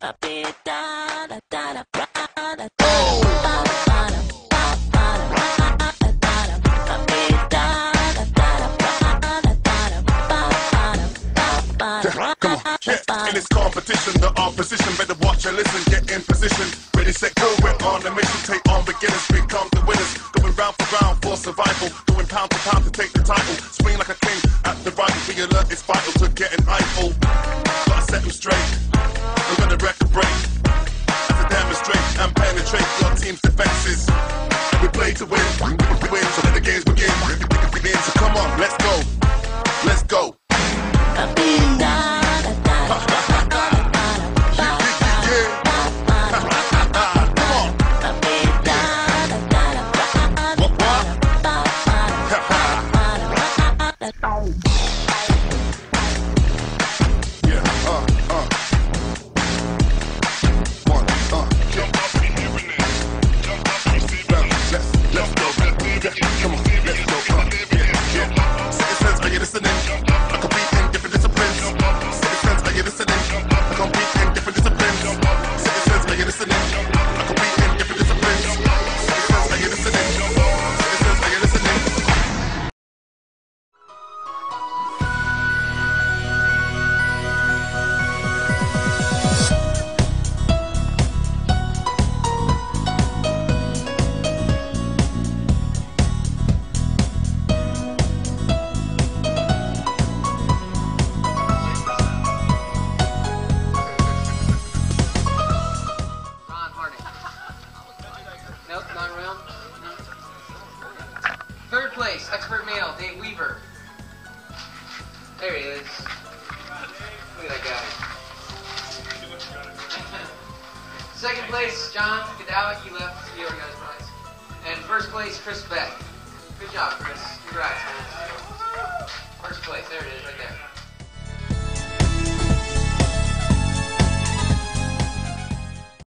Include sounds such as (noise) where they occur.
In this competition, the opposition better watch and listen. Get in position, ready, set, go. We're on a mission. Take on beginners, become the winners. Going round for round for survival. Going pound for pound to take the title. Swing like a king at the rifle. Be alert, it's vital to get an eyeful. Play Nope, not around. Third place, expert male, Dave Weaver. There he is. Look at that guy. (laughs) Second place, John Godowik. He left. He already got his prize. And first place, Chris Beck. Good job, Chris. Congrats, man. First place. There it is, right there.